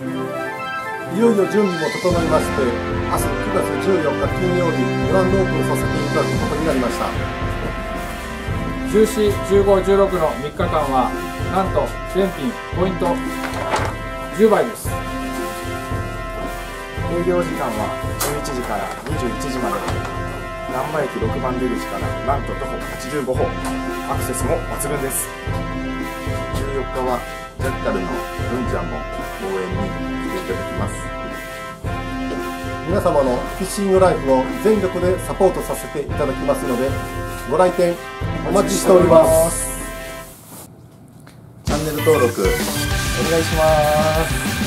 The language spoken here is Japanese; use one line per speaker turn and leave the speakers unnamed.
いよいよ準備も整いまして明日9月14日金曜日グランドオープンさせていただくことになりました。
14、15、16の3日間はなんと全品ポイント10倍です。
営業時間は11時から21時まで。難波駅6番出口からなんと徒歩85歩。アクセスも抜群です。
14日はジャッカルの文ちゃんも応援に来ていただきます
皆様のフィッシングライフを全力でサポートさせていただきますのでご来店お待ちしております
チャンネル登録
お願いします